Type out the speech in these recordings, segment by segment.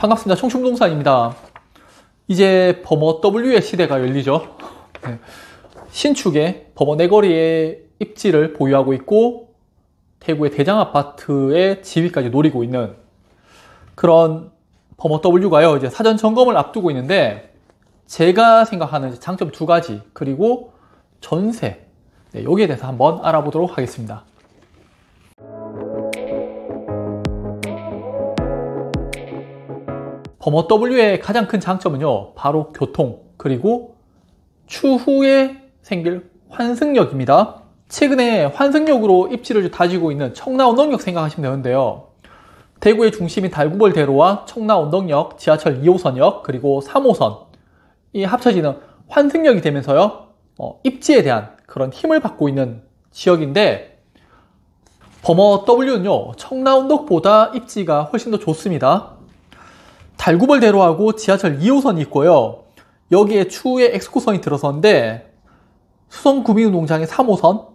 반갑습니다. 청춘동산입니다. 이제 범어 W의 시대가 열리죠. 네. 신축의 범어 내거리의 입지를 보유하고 있고 대구의 대장 아파트의 지위까지 노리고 있는 그런 범어 W가요. 이제 사전 점검을 앞두고 있는데 제가 생각하는 장점 두 가지 그리고 전세 네, 여기에 대해서 한번 알아보도록 하겠습니다. 범어 W의 가장 큰 장점은요, 바로 교통, 그리고 추후에 생길 환승역입니다. 최근에 환승역으로 입지를 다지고 있는 청라운동역 생각하시면 되는데요. 대구의 중심인 달구벌대로와 청라운동역, 지하철 2호선역, 그리고 3호선 이 합쳐지는 환승역이 되면서요, 어, 입지에 대한 그런 힘을 받고 있는 지역인데, 범어 W는요, 청라운동보다 입지가 훨씬 더 좋습니다. 달구벌대로하고 지하철 2호선이 있고요. 여기에 추후에 엑스코선이 들어서는데 수성구민운동장의 3호선,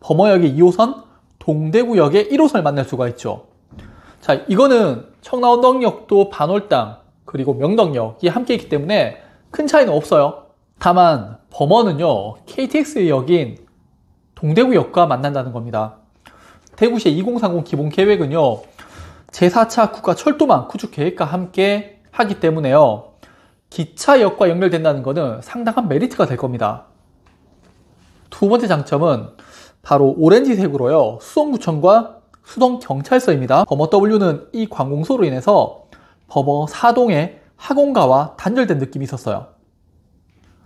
범어역의 2호선, 동대구역의 1호선을 만날 수가 있죠. 자, 이거는 청라운동역도 반월당 그리고 명덕역이 함께 있기 때문에 큰 차이는 없어요. 다만 범어는요 KTX역인 동대구역과 만난다는 겁니다. 대구시의 2030 기본 계획은요 제4차 국가 철도망 구축 계획과 함께 하기 때문에요. 기차역과 연결된다는 것은 상당한 메리트가 될 겁니다. 두 번째 장점은 바로 오렌지색으로요. 수성구청과 수성경찰서입니다. 범어 W는 이 관공서로 인해서 범어 사동의 학원가와 단절된 느낌이 있었어요.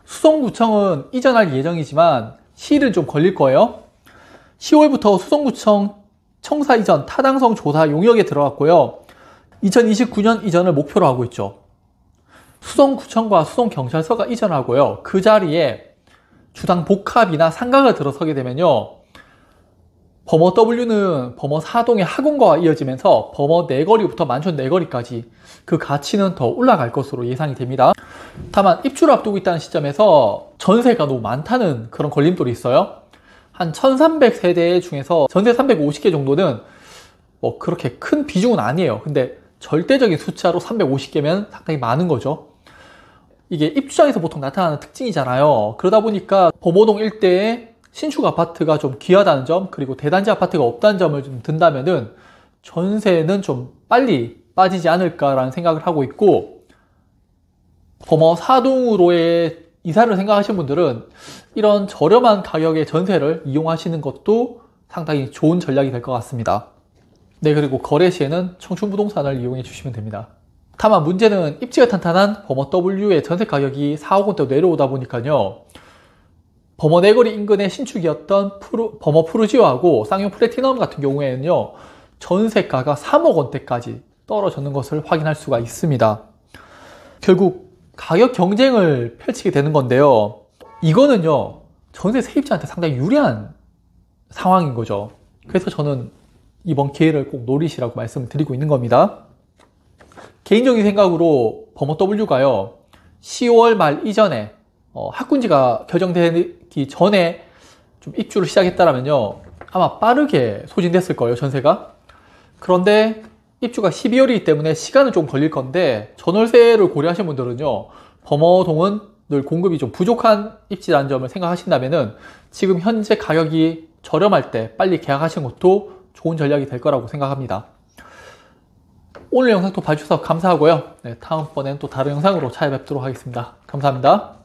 수성구청은 이전할 예정이지만 시일은 좀 걸릴 거예요. 10월부터 수성구청 청사 이전 타당성 조사 용역에 들어갔고요. 2029년 이전을 목표로 하고 있죠. 수성구청과 수성경찰서가 이전하고요. 그 자리에 주당 복합이나 상가가 들어서게 되면요. 범어 W는 범어 사동의 학원과 이어지면서 범어 내거리부터 만촌 내거리까지 그 가치는 더 올라갈 것으로 예상이 됩니다. 다만 입주를 앞두고 있다는 시점에서 전세가 너무 많다는 그런 걸림돌이 있어요. 한 1300세대 중에서 전세 350개 정도는 뭐 그렇게 큰 비중은 아니에요. 근데 절대적인 숫자로 350개면 상당히 많은 거죠. 이게 입주장에서 보통 나타나는 특징이잖아요. 그러다 보니까 범호동 일대에 신축 아파트가 좀 귀하다는 점, 그리고 대단지 아파트가 없다는 점을 좀 든다면은 전세는 좀 빨리 빠지지 않을까라는 생각을 하고 있고, 범어 사동으로의 이사를 생각하시는 분들은 이런 저렴한 가격의 전세를 이용하시는 것도 상당히 좋은 전략이 될 것 같습니다. 네, 그리고 거래 시에는 청춘부동산을 이용해 주시면 됩니다. 다만 문제는 입지가 탄탄한 범어 W의 전세 가격이 4억 원대 내려오다 보니까요. 범어 내거리 인근의 신축이었던 프루, 범어 푸르지오하고 쌍용 플래티넘 같은 경우에는요. 전세가가 3억 원대까지 떨어졌는 것을 확인할 수가 있습니다. 결국 가격 경쟁을 펼치게 되는 건데요. 이거는요, 전세 세입자한테 상당히 유리한 상황인 거죠. 그래서 저는 이번 기회를 꼭 노리시라고 말씀을 드리고 있는 겁니다. 개인적인 생각으로 범어 W가요, 10월 말 이전에 어, 학군지가 결정되기 전에 좀 입주를 시작했다라면요, 아마 빠르게 소진됐을 거예요, 전세가. 그런데 입주가 12월이기 때문에 시간은 좀 걸릴 건데 전월세를 고려하시는 분들은요 범어동은 늘 공급이 좀 부족한 입지라는 점을 생각하신다면은 지금 현재 가격이 저렴할 때 빨리 계약하시는 것도 좋은 전략이 될 거라고 생각합니다. 오늘 영상 또 봐주셔서 감사하고요. 네, 다음번엔 또 다른 영상으로 찾아뵙도록 하겠습니다. 감사합니다.